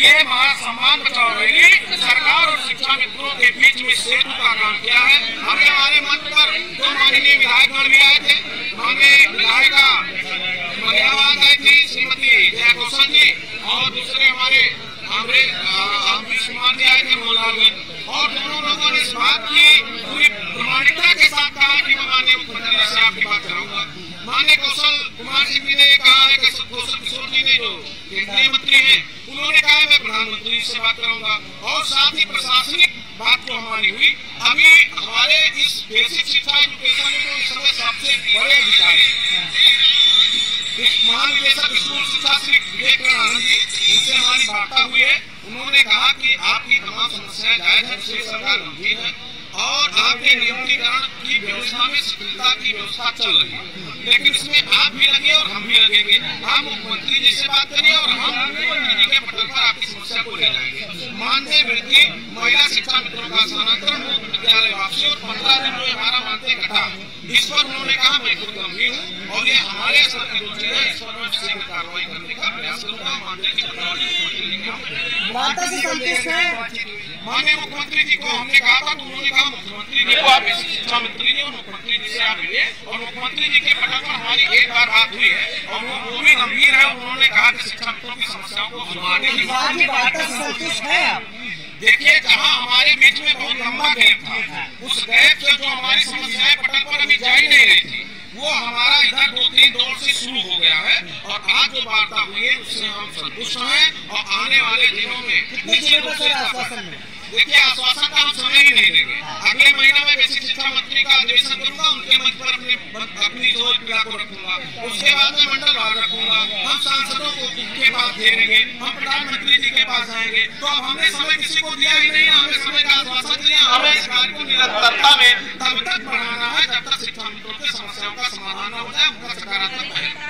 ये सम्मान बचाव रहेगी सरकार और शिक्षा मित्रों के बीच में सेतु का काम किया है। हमें हमारे मंच पर दो माननीय विधायक भी आए थे। हमें विधायिका महिलावाद आई थी श्रीमती जया कौशल जी और दूसरे हमारे कुमार जी आए थे मोहनलालगंज और दोनों लोगों ने इस बात की पूरी प्रमाणिकता के साथ कहा कि मैं माननीय मुख्यमंत्री जी से आपकी बात कराऊँगा माननीय कौशल कुमार सिंह जी ने कहा है कि कौशल किशोर जी ने जो केंद्रीय मंत्री हैं, उन्होंने कहा प्रधानमंत्री जी से बात करूँगा। और साथ ही प्रशासनिक बात जो हमारी हुई, अभी हमारे इस बेसिक शिक्षा एजुकेशन में जो इस समय सबसे बड़े अधिकारी महानिदेशक स्कूल शिक्षा श्री विवेक आनंद जी, उनसे हमारी वार्ता हुई है। उन्होंने कहा कि आपकी तमाम समस्याएँ जायज़ है उससे सरकार गंभीर है, और आपके नियमितीकरण की व्यवस्था में शिथिलता की व्यवस्था चल रही है। लेकिन इसमें आप भी लगे और हम भी लगेंगे। आप मुख्यमंत्री जी से बात करिए और हम मुख्यमंत्री जी के पटल पर आपकी को मानदेय वृद्धि महिला शिक्षा मित्रों का स्थानांतरण विद्यालय वापसी और पंद्रह दिन जो हमारा मानदेय घटा इस पर उन्होंने कहा मैं खुद गंभीर हूँ और ये हमारे स्तर की रुचि है। इस पर मैं शीघ्र कार्रवाई करने का प्रयास करूँगा मानदेय की है? माननीय मुख्यमंत्री जी को हमने कहा था तो उन्होंने कहा मुख्यमंत्री जी को आप शिक्षा मंत्री जी और मुख्यमंत्री जी से आप मिलिए और मुख्यमंत्री जी के पटल पर हमारी एक बार बात हुई है और वो वो भी गंभीर है उन्होंने कहा कि शिक्षा मित्रों की समस्याओं को सुनवाने की आज की वार्ता से संतुष्ट है आप देखिए जहाँ हमारे बीच में बहुत लंबा गैप था उस गैप से जो हमारी समस्याएँ पटल पर अभी जा ही नहीं रही थी वो हमारा इधर दो तीन दौर से शुरू हो गया है और आज जो वार्ता हुई है उससे हम संतुष्ट हैं और आने वाले दिनों में देखिए आश्वासन का हम समय ही नहीं देंगे। अगले महीने में बेसिक शिक्षा मंत्री का अधिवेशन करूँगा उनके मंच पर अपने अपनी जो पीड़ा को रखूँगा। उसके बाद में मंडल हम सांसदों को के पास भेजेंगे, हम प्रधानमंत्री जी के पास आएँगे। तो अब हमने समय किसी को दिया ही नहीं हमें समय का आश्वासन दिया हमें इस कार्य को निरंतरता में तब तक बढ़ाना है, जब तक शिक्षा मित्रों की समस्याओं का समाधान न हो जाए उनका सकारात्मक है